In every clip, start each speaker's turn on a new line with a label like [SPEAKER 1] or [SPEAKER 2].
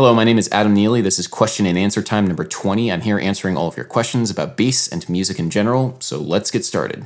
[SPEAKER 1] Hello, my name is Adam Neely. This is question and answer time number 20. I'm here answering all of your questions about bass and music in general, so let's get started.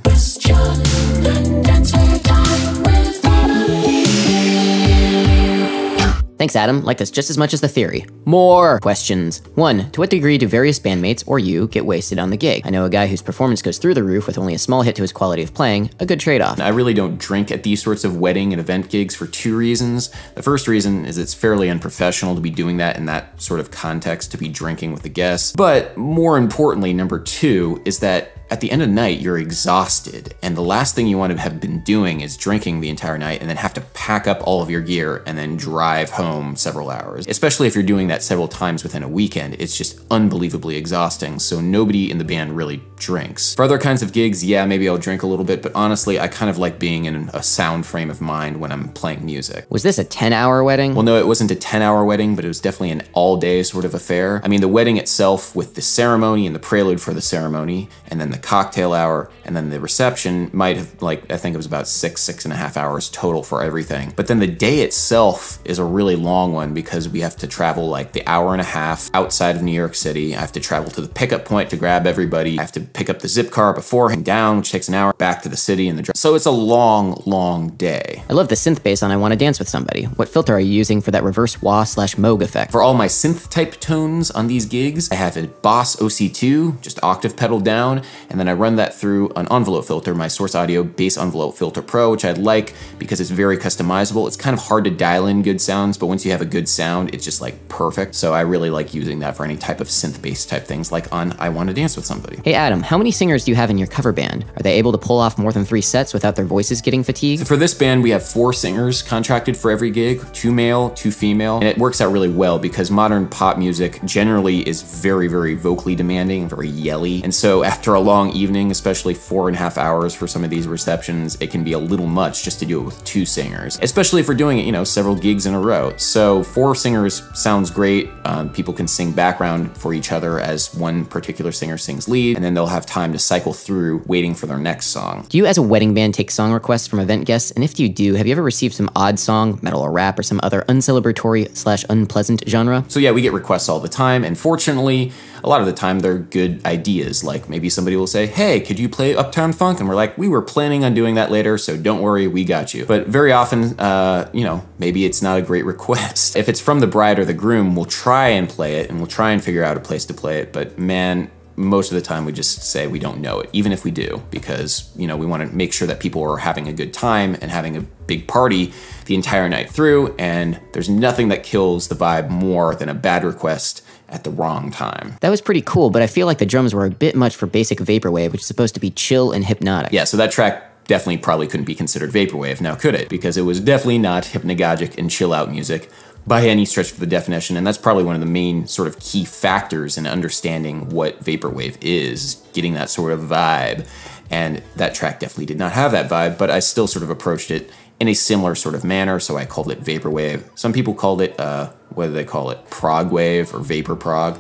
[SPEAKER 2] Thanks, Adam. Like this just as much as the theory. More questions. One, to what degree do various bandmates or you get wasted on the gig? I know a guy whose performance goes through the roof with only a small hit to his quality of playing, a good trade off.
[SPEAKER 1] I really don't drink at these sorts of wedding and event gigs for two reasons. The first reason is it's fairly unprofessional to be doing that in that sort of context, to be drinking with the guests. But more importantly, number two is that at the end of the night, you're exhausted, and the last thing you want to have been doing is drinking the entire night and then have to pack up all of your gear and then drive home several hours. Especially if you're doing that several times within a weekend, it's just unbelievably exhausting, so nobody in the band really drinks. For other kinds of gigs, yeah, maybe I'll drink a little bit, but honestly, I kind of like being in a sound frame of mind when I'm playing music.
[SPEAKER 2] Was this a 10 hour wedding?
[SPEAKER 1] Well, no, it wasn't a 10 hour wedding, but it was definitely an all day sort of affair. I mean, the wedding itself with the ceremony and the prelude for the ceremony, and then the cocktail hour, and then the reception might have, like, I think it was about six, six and a half hours total for everything. But then the day itself is a really long one because we have to travel like the hour and a half outside of New York City. I have to travel to the pickup point to grab everybody. I have to pick up the Zipcar before and down, which takes an hour, back to the city and the drive. So it's a long, long day.
[SPEAKER 2] I love the synth bass on I Wanna Dance with Somebody. What filter are you using for that reverse wah slash moog effect?
[SPEAKER 1] For all my synth type tones on these gigs, I have a Boss OC2, just octave pedal down, and then I run that through an envelope filter, my Source Audio Bass Envelope Filter Pro, which I like because it's very customizable. It's kind of hard to dial in good sounds, but once you have a good sound, it's just like perfect. So I really like using that for any type of synth bass type things, like on I Wanna Dance with Somebody.
[SPEAKER 2] Hey Adam, how many singers do you have in your cover band? Are they able to pull off more than three sets without their voices getting fatigued?
[SPEAKER 1] For this band, we have four singers contracted for every gig, two male, two female, and it works out really well because modern pop music generally is very, very vocally demanding, very yelly. And so after a long evening, especially four and a half hours for some of these receptions, it can be a little much just to do it with two singers, especially if we're doing it, you know, several gigs in a row. So four singers sounds great. Um, people can sing background for each other as one particular singer sings lead, and then they'll have time to cycle through waiting for their next song.
[SPEAKER 2] Do you, as a wedding band, take song requests from event guests? And if you do, have you ever received some odd song, metal or rap, or some other uncelebratory slash unpleasant genre?
[SPEAKER 1] So yeah, we get requests all the time, and fortunately, a lot of the time they're good ideas. Like maybe somebody will say, "Hey, could you play Uptown Funk?" And we're like, "We were planning on doing that later, so don't worry, we got you." But very often, uh, you know, maybe it's not a great request. If it's from the bride or the groom, we'll try and play it, and we'll try and figure out a place to play it. But man, most of the time we just say we don't know it, even if we do, because you know we want to make sure that people are having a good time and having a big party the entire night through. And there's nothing that kills the vibe more than a bad request at the wrong time.
[SPEAKER 2] That was pretty cool, but I feel like the drums were a bit much for basic vaporwave, which is supposed to be chill and hypnotic.
[SPEAKER 1] Yeah, so that track definitely probably couldn't be considered vaporwave, now could it? Because it was definitely not hypnagogic and chill out music by any stretch of the definition, and that's probably one of the main sort of key factors in understanding what vaporwave is, getting that sort of vibe. And that track definitely did not have that vibe, but I still sort of approached it in a similar sort of manner, so I called it vaporwave. Some people called it, uh, what do they call it? Prog wave or vapor prog.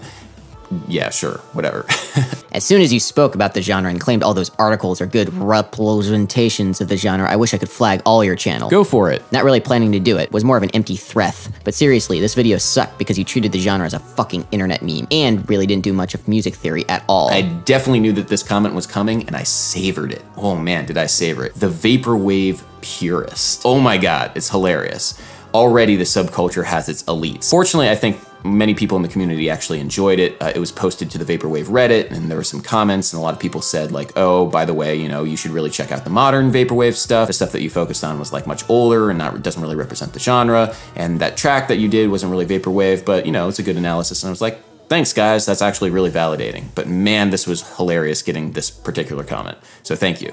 [SPEAKER 1] Yeah, sure, whatever.
[SPEAKER 2] As soon as you spoke about the genre and claimed all those articles are good representations of the genre, I wish I could flag all your channel.
[SPEAKER 1] Go for it.
[SPEAKER 2] Not really planning to do it, was more of an empty threat. But seriously, this video sucked because you treated the genre as a fucking internet meme and really didn't do much of music theory at all.
[SPEAKER 1] I definitely knew that this comment was coming and I savored it. Oh man, did I savor it. The vaporwave purist. Oh my god, it's hilarious. Already the subculture has its elites. Fortunately, I think many people in the community actually enjoyed it. Uh, it was posted to the Vaporwave Reddit, and there were some comments, and a lot of people said, like, oh, by the way, you know, you should really check out the modern Vaporwave stuff. The stuff that you focused on was like much older and not doesn't really represent the genre. And that track that you did wasn't really Vaporwave, but you know, it's a good analysis. And I was like, thanks guys, that's actually really validating. But man, this was hilarious getting this particular comment. So thank you.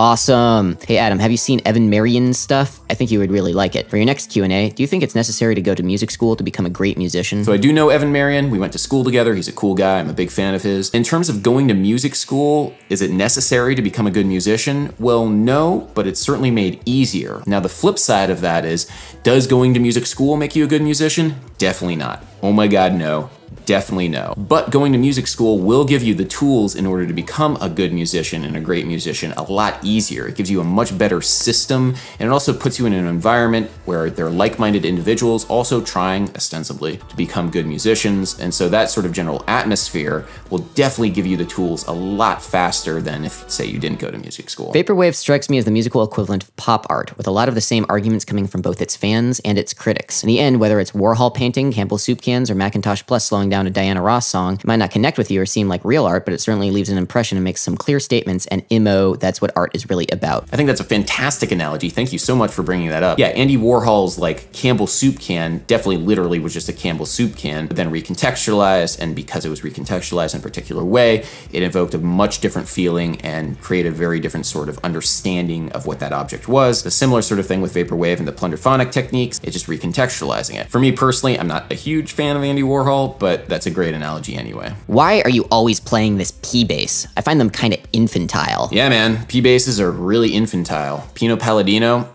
[SPEAKER 2] Awesome. Hey Adam, have you seen Evan Marien's stuff? I think you would really like it. For your next Q&A, do you think it's necessary to go to music school to become a great musician?
[SPEAKER 1] So I do know Evan Marion. We went to school together. He's a cool guy. I'm a big fan of his. In terms of going to music school, is it necessary to become a good musician? Well, no, but it's certainly made easier. Now, the flip side of that is, does going to music school make you a good musician? Definitely not. Oh my god, no. Definitely no. But going to music school will give you the tools in order to become a good musician and a great musician a lot easier. It gives you a much better system and it also puts you in an environment where there are like minded individuals also trying, ostensibly, to become good musicians. And so that sort of general atmosphere will definitely give you the tools a lot faster than if, say, you didn't go to music school.
[SPEAKER 2] Vaporwave strikes me as the musical equivalent of pop art, with a lot of the same arguments coming from both its fans and its critics. In the end, whether it's Warhol painting, Campbell soup cans, or Macintosh Plus slowing down a Diana Ross song, it might not connect with you or seem like real art, but it certainly leaves an impression and makes some clear statements, and MO, that's what art is really about.
[SPEAKER 1] I think that's a fantastic analogy. Thank you so much for bringing that up. Yeah, Andy Warhol's like Campbell soup can definitely literally was just a Campbell soup can, but then recontextualized, and because it was recontextualized in a particular way, it evoked a much different feeling and created a very different sort of understanding of what that object was. The similar sort of thing with Vaporwave and the plunderphonic techniques, it's just recontextualizing it. For me personally, I'm not a huge fan of Andy Warhol, but that's a great analogy anyway.
[SPEAKER 2] Why are you always playing this P bass? I find them kind of infantile.
[SPEAKER 1] Yeah, man, P basses are really infantile. Pino Palladino,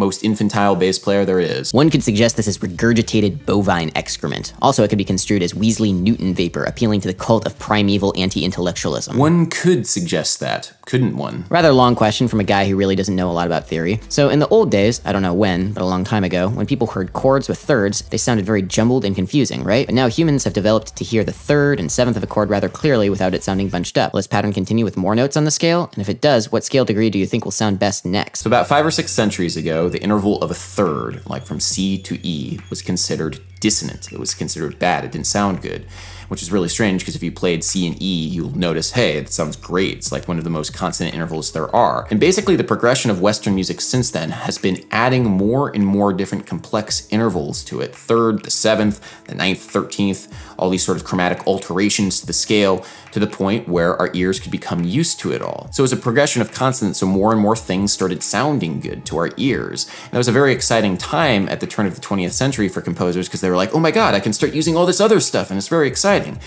[SPEAKER 1] most infantile bass player there is.
[SPEAKER 2] One could suggest this is regurgitated bovine excrement. Also, it could be construed as Weasley Newton vapor, appealing to the cult of primeval anti intellectualism.
[SPEAKER 1] One could suggest that, couldn't one?
[SPEAKER 2] Rather long question from a guy who really doesn't know a lot about theory. So, in the old days, I don't know when, but a long time ago, when people heard chords with thirds, they sounded very jumbled and confusing, right? But now humans have developed to hear the third and seventh of a chord rather clearly without it sounding bunched up. Will this pattern continue with more notes on the scale? And if it does, what scale degree do you think will sound best next?
[SPEAKER 1] So, about five or six centuries ago, the interval of a third, like from C to E, was considered dissonant. It was considered bad. It didn't sound good, which is really strange because if you played C and E, you'll notice, hey, it sounds great. It's like one of the most consonant intervals there are. And basically, the progression of Western music since then has been adding more and more different complex intervals to it third, the seventh, the ninth, thirteenth, all these sort of chromatic alterations to the scale to the point where our ears could become used to it all. So it was a progression of consonants, so more and more things started sounding good to our ears. And that was a very exciting time at the turn of the 20th century for composers because they were like, oh my god, I can start using all this other stuff and it's very exciting.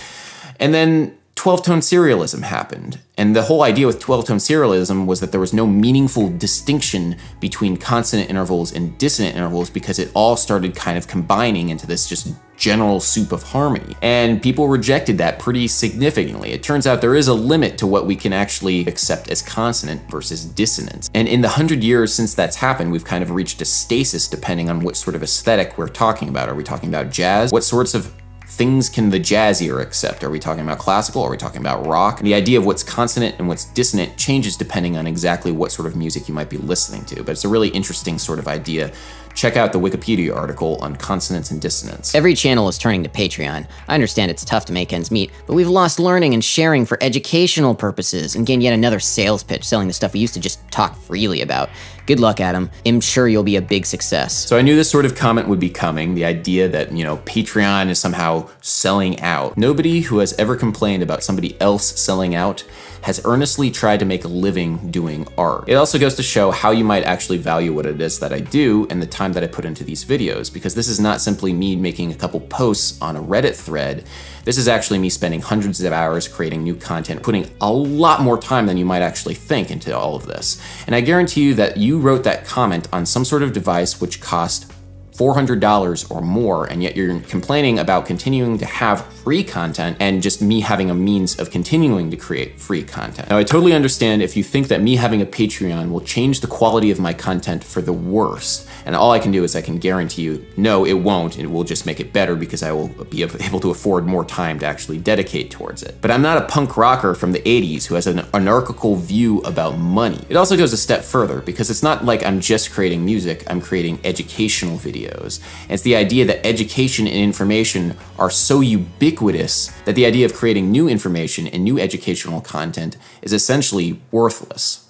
[SPEAKER 1] And then 12 tone serialism happened. And the whole idea with 12 tone serialism was that there was no meaningful distinction between consonant intervals and dissonant intervals because it all started kind of combining into this just general soup of harmony. And people rejected that pretty significantly. It turns out there is a limit to what we can actually accept as consonant versus dissonant. And in the hundred years since that's happened, we've kind of reached a stasis depending on what sort of aesthetic we're talking about. Are we talking about jazz? What sorts of things can the jazz ear accept? Are we talking about classical? Are we talking about rock? The idea of what's consonant and what's dissonant changes depending on exactly what sort of music you might be listening to, but it's a really interesting sort of idea. Check out the Wikipedia article on consonance and dissonance.
[SPEAKER 2] Every channel is turning to Patreon. I understand it's tough to make ends meet, but we've lost learning and sharing for educational purposes and gained yet another sales pitch selling the stuff we used to just talk freely about. Good luck, Adam. I'm sure you'll be a big success.
[SPEAKER 1] So I knew this sort of comment would be coming, the idea that, you know, Patreon is somehow selling out. Nobody who has ever complained about somebody else selling out has earnestly tried to make a living doing art. It also goes to show how you might actually value what it is that I do and the time that I put into these videos, because this is not simply me making a couple posts on a Reddit thread. This is actually me spending hundreds of hours creating new content, putting a lot more time than you might actually think into all of this. And I guarantee you that you wrote that comment on some sort of device which cost $400 or more, and yet you're complaining about continuing to have free content and just me having a means of continuing to create free content. Now, I totally understand if you think that me having a Patreon will change the quality of my content for the worst, and all I can do is I can guarantee you, no, it won't. It will just make it better because I will be able to afford more time to actually dedicate towards it. But I'm not a punk rocker from the 80s who has an anarchical view about money. It also goes a step further because it's not like I'm just creating music, I'm creating educational videos. And it's the idea that education and information are so ubiquitous that the idea of creating new information and new educational content is essentially worthless.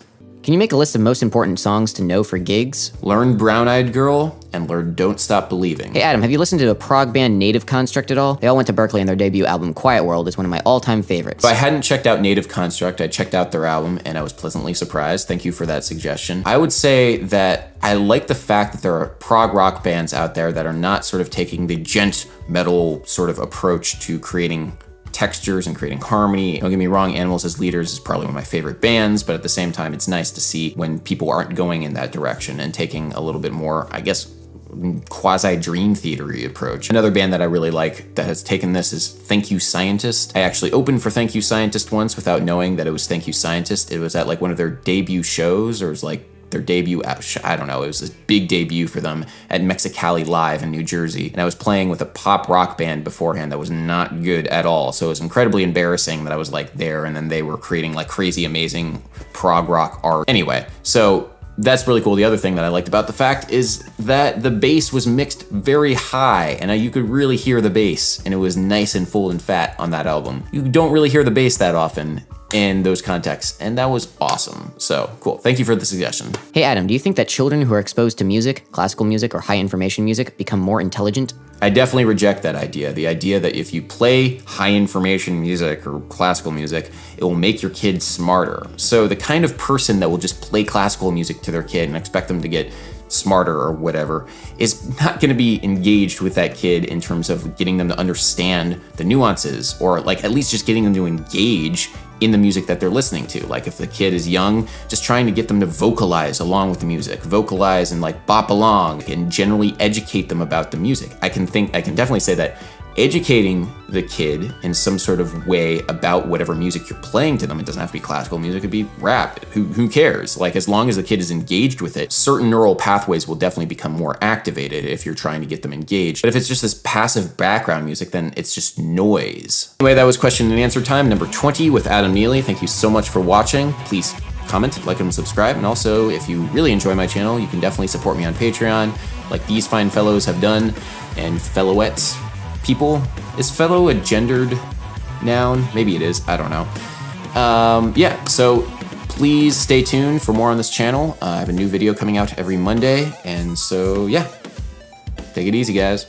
[SPEAKER 2] Can you make a list of most important songs to know for gigs?
[SPEAKER 1] Learn Brown Eyed Girl and learn Don't Stop Believing.
[SPEAKER 2] Hey Adam, have you listened to a prog band Native Construct at all? They all went to Berklee and their debut album Quiet World is one of my all-time favorites.
[SPEAKER 1] If I hadn't checked out Native Construct, I checked out their album and I was pleasantly surprised. Thank you for that suggestion. I would say that I like the fact that there are prog rock bands out there that are not sort of taking the djent metal sort of approach to creating textures and creating harmony. Don't get me wrong, Animals as Leaders is probably one of my favorite bands, but at the same time, it's nice to see when people aren't going in that direction and taking a little bit more, I guess, quasi dream theatery approach. Another band that I really like that has taken this is Thank You Scientist. I actually opened for Thank You Scientist once without knowing that it was Thank You Scientist. It was at like one of their debut shows, or it was like their debut uh, I don't know, it was a big debut for them at Mexicali Live in New Jersey. And I was playing with a pop rock band beforehand that was not good at all. So it was incredibly embarrassing that I was like there and then they were creating like crazy amazing prog rock art. Anyway, so that's really cool. The other thing that I liked about the fact is that the bass was mixed very high and you could really hear the bass and it was nice and full and fat on that album. You don't really hear the bass that often in those contexts and that was awesome. So cool. Thank you for the suggestion.
[SPEAKER 2] Hey Adam, do you think that children who are exposed to music, classical music, or high information music become more intelligent?
[SPEAKER 1] I definitely reject that idea. The idea that if you play high information music or classical music, it will make your kid smarter. So the kind of person that will just play classical music to their kid and expect them to get smarter or whatever is not going to be engaged with that kid in terms of getting them to understand the nuances or like at least just getting them to engage in the music that they're listening to. Like if the kid is young, just trying to get them to vocalize along with the music, vocalize and like bop along and generally educate them about the music. I can think, I can definitely say that educating the kid in some sort of way about whatever music you're playing to them. It doesn't have to be classical music, it could be rap. Who, who cares? Like, as long as the kid is engaged with it, certain neural pathways will definitely become more activated if you're trying to get them engaged. But if it's just this passive background music, then it's just noise. Anyway, that was question and answer time number 20 with Adam Neely. Thank you so much for watching. Please comment, like, and subscribe. And also, if you really enjoy my channel, you can definitely support me on Patreon, like these fine fellows have done, and fellowettes people. Is fellow a gendered noun? Maybe it is. I don't know. Um, yeah, so please stay tuned for more on this channel. Uh, I have a new video coming out every Monday, and so yeah, take it easy, guys.